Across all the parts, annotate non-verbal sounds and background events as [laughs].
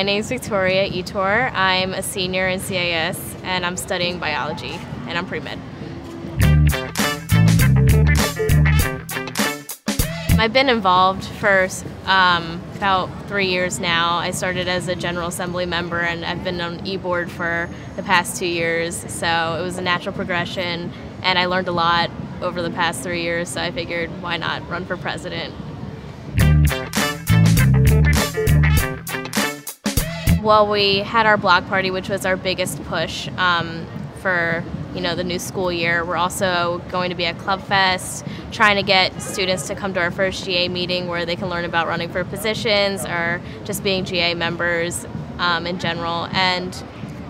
my name is Victoria Ettorre. I'm a senior in CAS and I'm studying biology and I'm pre-med. I've been involved for um, about three years now. I started as a General Assembly member and I've been on e-board for the past two years. So it was a natural progression and I learned a lot over the past three years. So I figured why not run for president. Well, we had our block party, which was our biggest push um, for you know the new school year. We're also going to be at Club Fest, trying to get students to come to our first GA meeting where they can learn about running for positions or just being GA members um, in general. And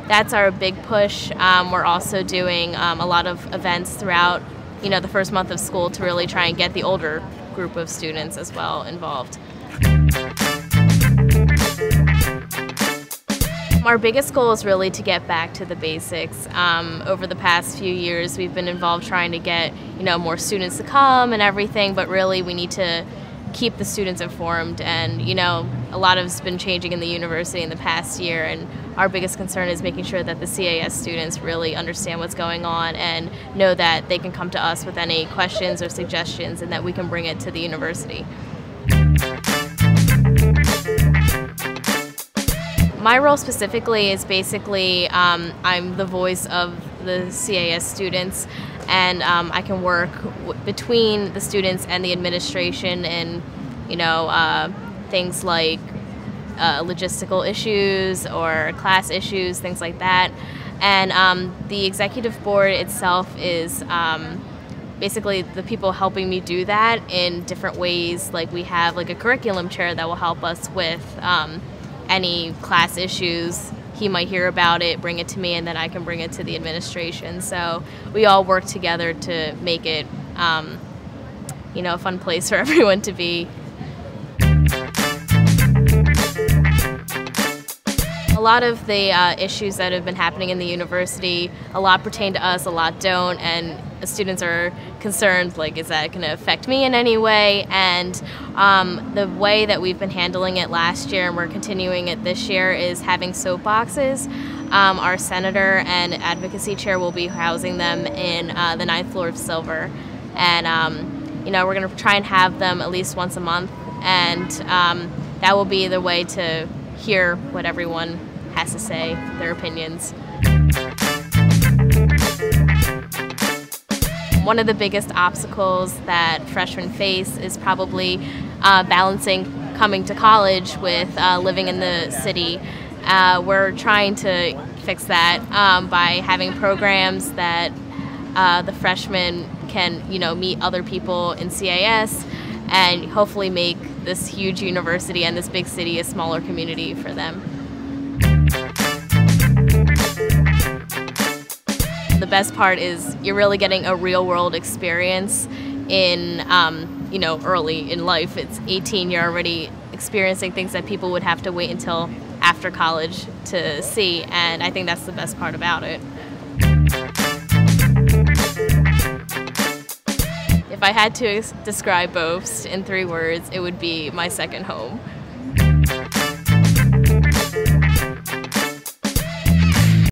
that's our big push. Um, we're also doing um, a lot of events throughout you know the first month of school to really try and get the older group of students as well involved. Our biggest goal is really to get back to the basics. Um, over the past few years, we've been involved trying to get you know more students to come and everything, but really we need to keep the students informed. And you know, a lot has been changing in the university in the past year, and our biggest concern is making sure that the CAS students really understand what's going on and know that they can come to us with any questions or suggestions, and that we can bring it to the university. My role specifically is basically um, I'm the voice of the CAS students, and um, I can work between the students and the administration in, you know, uh, things like uh, logistical issues or class issues, things like that. And um, the executive board itself is um, basically the people helping me do that in different ways. Like we have like a curriculum chair that will help us with um, any class issues, he might hear about it, bring it to me, and then I can bring it to the administration. So we all work together to make it, um, you know, a fun place for [laughs] everyone to be. A lot of the uh, issues that have been happening in the university, a lot pertain to us, a lot don't, and students are concerned, like, is that going to affect me in any way? And um, the way that we've been handling it last year and we're continuing it this year is having soapboxes. Um, our senator and advocacy chair will be housing them in uh, the ninth floor of Silver. And, um, you know, we're going to try and have them at least once a month. And um, that will be the way to hear what everyone has to say, their opinions. One of the biggest obstacles that freshmen face is probably uh, balancing coming to college with uh, living in the city. Uh, we're trying to fix that um, by having programs that uh, the freshmen can, you know, meet other people in CAS and hopefully make this huge university and this big city a smaller community for them. The best part is you're really getting a real world experience in, um, you know, early in life. It's 18, you're already experiencing things that people would have to wait until after college to see, and I think that's the best part about it. If I had to describe Bobst in three words, it would be my second home.